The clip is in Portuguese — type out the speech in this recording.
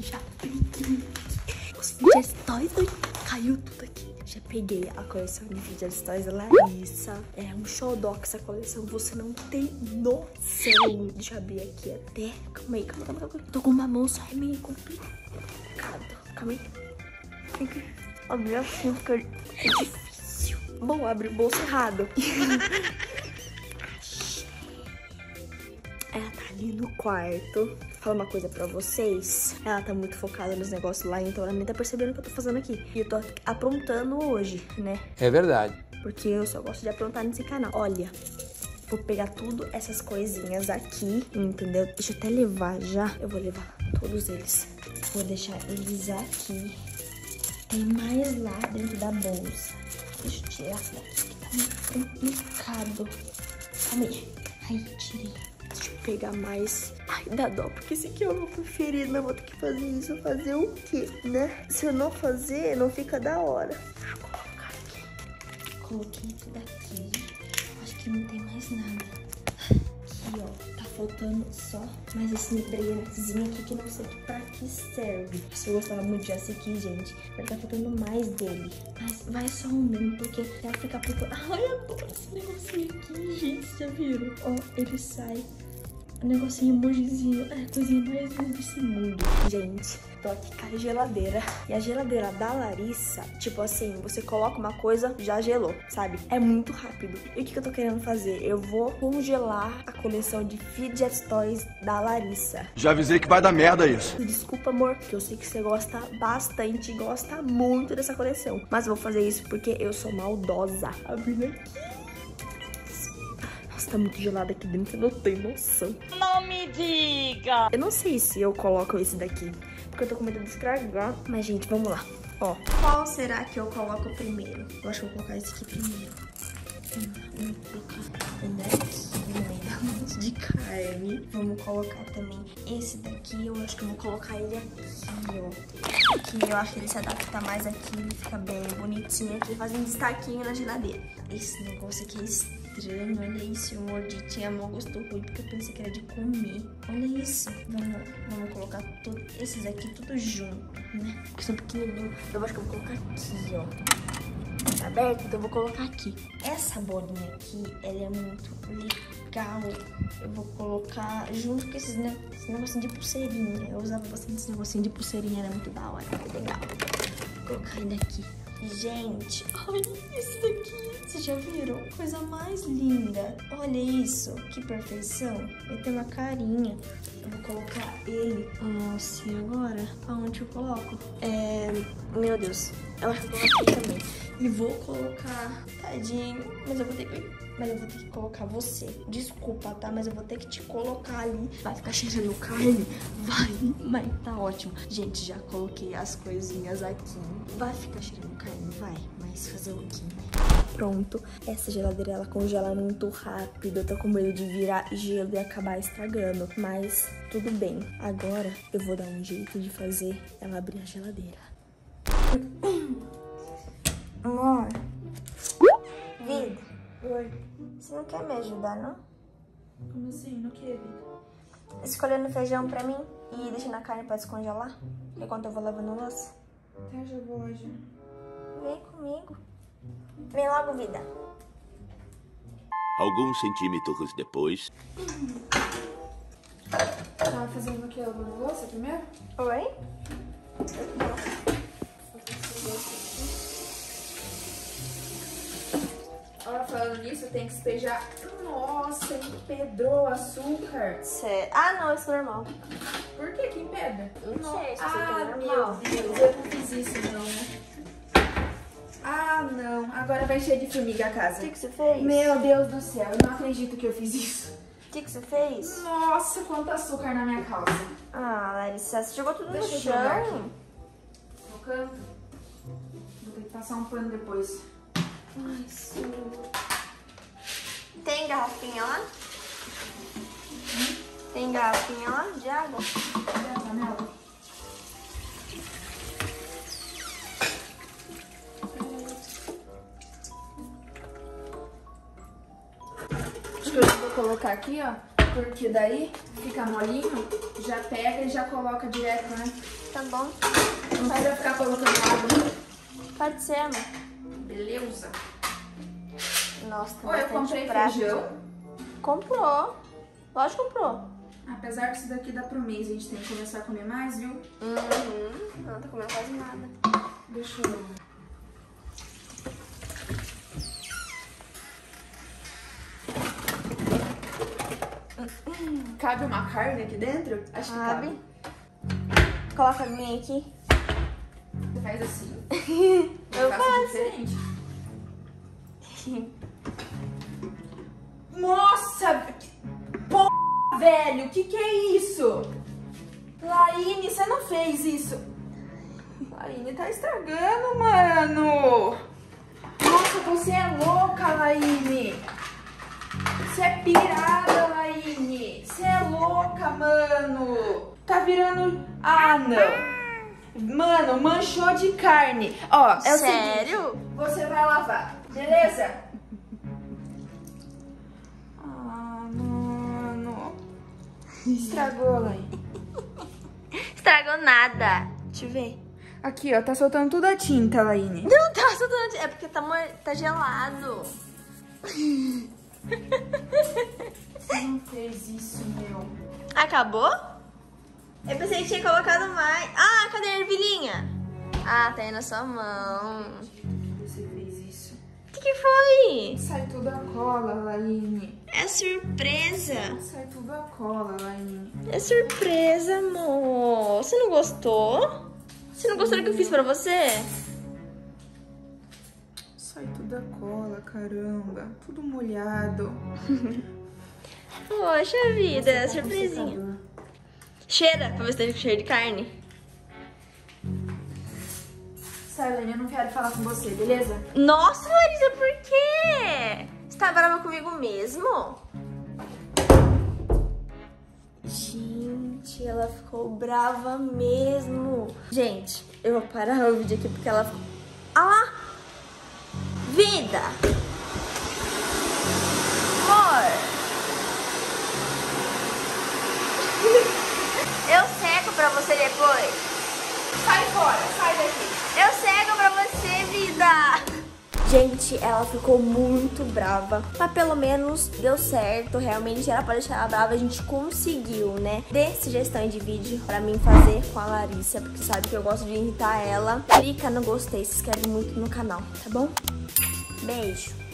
Já peguei os digestóis. Caiu tudo aqui. Já peguei a coleção de digestóis da Larissa. É um showdox essa coleção. Você não tem noção. Deixa eu abrir aqui até. Calma aí, calma, calma, calma. Tô com uma mão só, é meio complicado. Calma aí. Tem que abrir assim, fica é difícil. Bom, abre o bolso errado. Ela tá ali no quarto. Fala uma coisa pra vocês. Ela tá muito focada nos negócios lá, então ela nem tá percebendo o que eu tô fazendo aqui. E eu tô aprontando hoje, né? É verdade. Porque eu só gosto de aprontar nesse canal. Olha, vou pegar tudo essas coisinhas aqui, entendeu? Deixa eu até levar já. Eu vou levar todos eles. Vou deixar eles aqui. Tem mais lá dentro da bolsa. Deixa eu tirar daqui que tá muito complicado. Calma aí. Aí, tirei. Eu pegar mais. Ai, dá dó, porque esse aqui o meu preferido. Eu vou ter que fazer isso. Fazer o quê, né? Se eu não fazer, não fica da hora. Eu colocar aqui. Coloquei tudo aqui. Acho que não tem mais nada. Aqui, ó. Tá faltando só mais esse brilhantezinho aqui que não sei pra que serve. Se eu gostava muito de esse aqui, gente. Vai tá faltando mais dele. Mas vai só um mesmo, porque vai ficar procurando. Ai, eu adoro esse negocinho aqui, gente. Já viram? Ó, ele sai um negocinho emojizinho. É a coisinha mais linda desse mundo. Gente, tô aqui com a geladeira. E a geladeira da Larissa, tipo assim, você coloca uma coisa, já gelou, sabe? É muito rápido. E o que, que eu tô querendo fazer? Eu vou congelar a coleção de Fidget Toys da Larissa. Já avisei que vai dar merda isso. Desculpa, amor, que eu sei que você gosta bastante, gosta muito dessa coleção. Mas eu vou fazer isso porque eu sou maldosa. Abrindo aqui. Nossa, tá muito gelado aqui dentro, você não tem noção. Não me diga! Eu não sei se eu coloco esse daqui, porque eu tô com medo de estragar. Mas, gente, vamos lá. Ó, qual será que eu coloco primeiro? Eu acho que eu vou colocar esse aqui primeiro. Vamos colocar ele aqui no meio da monte de carne. Vamos colocar também esse daqui. Eu acho que eu vou colocar ele aqui, ó. Que eu acho que ele se adapta mais aqui. Ele fica bem bonitinho aqui. Faz um destaquinho na geladeira. Esse negócio aqui é estranho. Olha isso, eu mordi. Tinha mau gosto ruim porque eu pensei que era de comer. Olha isso. Vamos, vamos colocar todos esses aqui tudo junto, né? Porque são pequenininhos. Eu acho que eu vou colocar aqui, ó. Tá aberto? Então eu vou colocar aqui. Essa bolinha aqui, ela é muito legal. Eu vou colocar junto com esses, ne esse negocinho de pulseirinha. Eu usava bastante esse negocinho de pulseirinha, era muito da hora, legal. Vou colocar ele aqui. Gente, olha esse daqui. Vocês já viram? Coisa mais linda. Olha isso. Que perfeição. Ele tem uma carinha. Eu vou colocar ele. Nossa, e agora? Aonde eu coloco? É... Meu Deus. Eu acho que também. E vou colocar... Tadinho. Mas eu vou ter que... Mas eu vou ter que colocar você. Desculpa, tá? Mas eu vou ter que te colocar ali. Vai ficar cheirando carne? Vai. Mas tá ótimo. Gente, já coloquei as coisinhas aqui. Vai ficar cheirando carne? Vai. Mas fazer o quê? Pronto. Essa geladeira, ela congela muito rápido. Eu tô com medo de virar gelo e acabar estragando. Mas tudo bem. Agora eu vou dar um jeito de fazer ela abrir a geladeira. Amor. Vida. Oi. Você não quer me ajudar, não? Como assim? No que, Vida? Escolhendo feijão pra mim e deixando a carne pra descongelar enquanto eu vou lavando louça. Tá, já vou hoje. Vem comigo. Vem logo, vida. Alguns centímetros depois. Tava fazendo o que? Lavando louça primeiro? Oi? Ó, tem que despejar. Nossa, empedrou o açúcar. Cê... Ah, não, isso é normal. Por que que empedra? Não sei, que Ah, é meu. Deus, eu não fiz isso não, né? Ah, não. Agora vai encher de formiga a O casa. que, que você fez? Meu Deus do céu, eu não acredito que eu fiz isso. O que, que você fez? Nossa, quanto açúcar na minha calça. Ah, Larissa, você jogou tudo Deixa no chão. No canto. Vou ter que passar um pano depois. Ai, senhor. Tem garrafinha lá? Tem garrafinha lá de água? Acho que eu vou colocar aqui, ó. Porque daí fica molinho, já pega e já coloca direto, né? Tá bom. Não precisa ficar colocando água. Pode ser, amor. Beleza. Nossa, tem Oi, eu comprei prato. feijão. Comprou. Lógico que comprou. Apesar que isso daqui dá pro mês, a gente tem que começar a comer mais, viu? Uhum. Não tá comendo quase nada. Deixa eu... Cabe uma carne aqui dentro? Acho que Sabe? cabe. Coloca a minha aqui. Você faz assim? Eu faço. diferente. Velho! Que que é isso? Laine, você não fez isso? Laine, tá estragando, mano! Nossa, você é louca, Laine! Você é pirada, Laine! Você é louca, mano! Tá virando... Ah, não! Mano, manchou de carne. Ó, é o seguinte, Sério? você vai lavar, beleza? Estragou, Laine. Estragou nada. Deixa eu ver. Aqui, ó, tá soltando tudo a tinta, Laine. Não tá soltando. É porque tá, mor- tá gelado. Você não fez isso, meu. Acabou? Eu pensei que tinha colocado mais. Ah, cadê a ervilhinha? Ah, tá aí na sua mão. Você fez que, que foi? Sai tudo a cola, Laine. É surpresa. Sai tudo a cola, Laine. É surpresa, amor. Você não gostou? Você não gostou do que eu fiz pra você? Sai tudo a cola, caramba. Tudo molhado. Poxa vida, surpresinha. Cheira, pra ver se tem cheiro de carne. Sai, Laine, eu não quero falar com você, beleza? Nossa, Larissa, por quê? Você tá brava comigo mesmo? Gente, ela ficou brava mesmo. Gente, eu vou parar o vídeo aqui porque ela ficou... Ah lá! Vida! Amor! Eu seco pra você depois. Sai fora, sai daqui. Eu cego pra você, vida! Gente, ela ficou muito brava, mas pelo menos deu certo. Realmente era pra deixar ela brava, a gente conseguiu, né? Dê sugestão de vídeo pra mim fazer com a Larissa, porque sabe que eu gosto de irritar ela. Clica no gostei, se inscreve muito no canal, tá bom? Beijo!